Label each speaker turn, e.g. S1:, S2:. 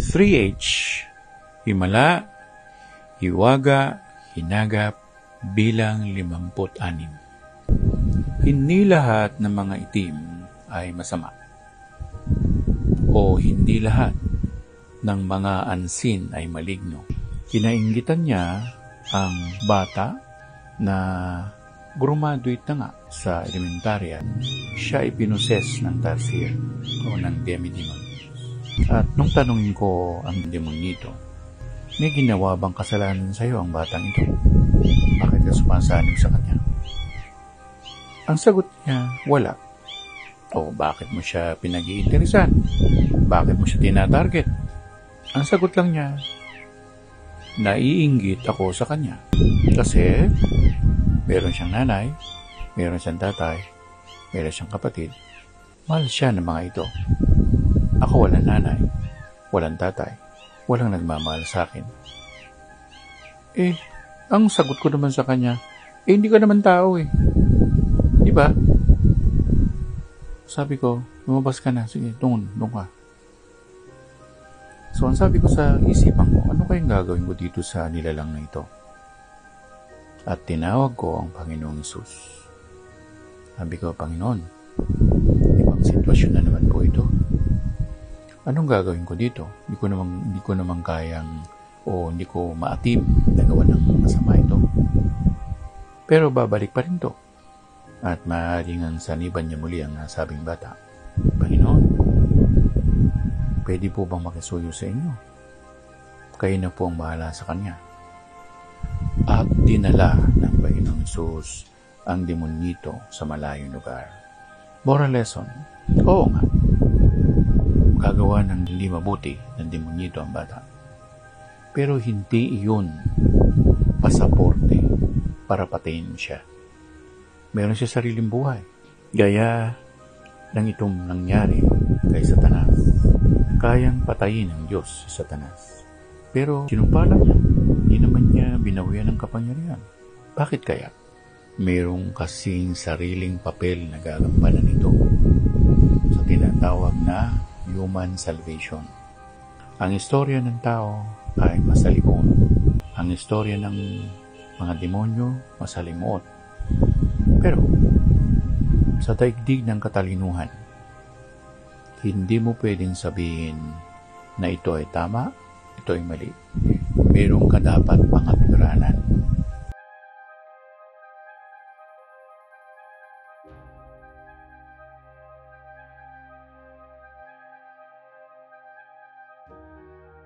S1: 3H, Himala, Hiwaga, Hinagap, bilang 56. Hindi lahat ng mga itim ay masama. O hindi lahat ng mga ansin ay maligno. Kinaingitan niya ang bata na graduate na nga sa elementarya. Siya ipinoses ng tarsier o ng demidemon. At nung tanungin ko ang demonito, may ginawa bang kasalanan sa iyo ang batang ito? Bakit ka sumasanib sa kanya? Ang sagot niya, wala. O bakit mo siya pinag-iinteresan? Bakit mo siya tinatarget? Ang sagot lang niya, naiinggit ako sa kanya. Kasi meron siyang nanay, meron siyang tatay, meron siyang kapatid. Mahal siya ng mga ito. Ako walang nanay, walang tatay, walang nagmamahal sa akin. Eh, ang sagot ko naman sa kanya, eh hindi ka naman tao eh. Di ba? Sabi ko, lumabas ka na. Sige, doon, doon ka. So, ang sabi ko sa isipan ko, ano kayang gagawin ko dito sa nilalang na ito? At tinawag ko ang Panginoong Isus. Sabi ko, Panginoon, ibang sitwasyon na naman po ito. Anong gagawin ko dito? Hindi ko naman, hindi ko naman kayang o hindi ko maatim na gawa ng masama ito. Pero babalik pa rin to at maaaring ang saniban niya muli ang nasabing bata. Panginoon, pwede po bang makisuyo sa inyo? Kayo na po ang bahala sa kanya. At dinala ng Panginoong Isus ang demonito sa malayong lugar. Moral lesson, oo nga, gagawa ng hindi mabuti ng demonito ang bata. Pero hindi iyon pasaporte para patayin siya meron siya sariling buhay. Gaya ng itong nangyari kay Satanas. Kayang patayin ng Diyos si Satanas. Pero sinumpala niya, hindi naman niya binawian ng kapangyarihan. Bakit kaya? Mayroong kasing sariling papel na gagampanan nito sa tinatawag na human salvation. Ang istorya ng tao ay masalimuot. Ang istorya ng mga demonyo masalimuot pero, sa daigdig ng katalinuhan, hindi mo pwedeng sabihin na ito ay tama, ito ay mali. Meron ka dapat pangatwiranan.